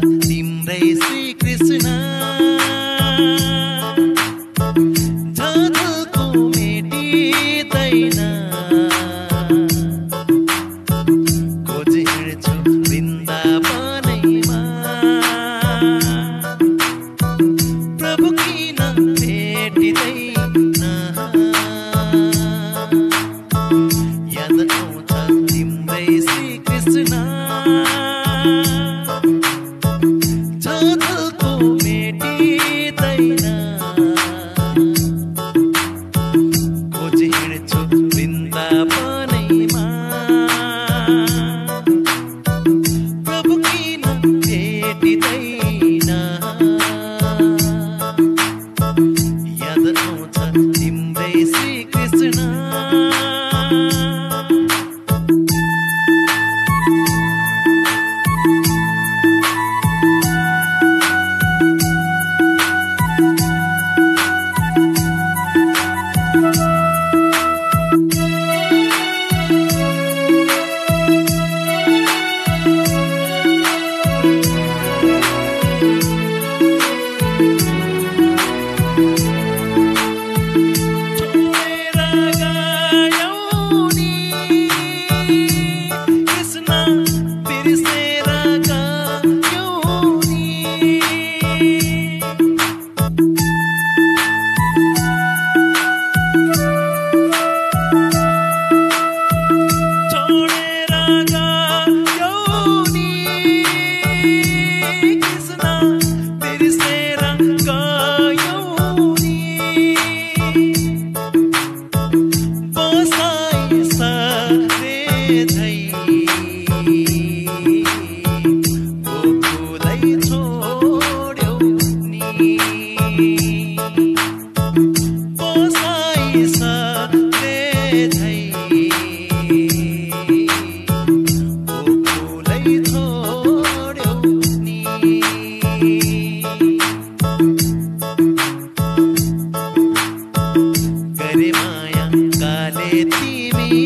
tim raising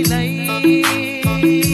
ليلي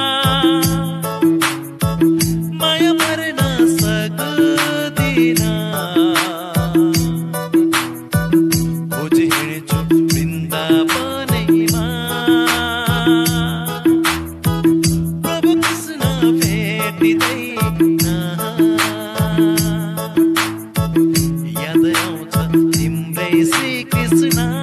Jai Shri Krishna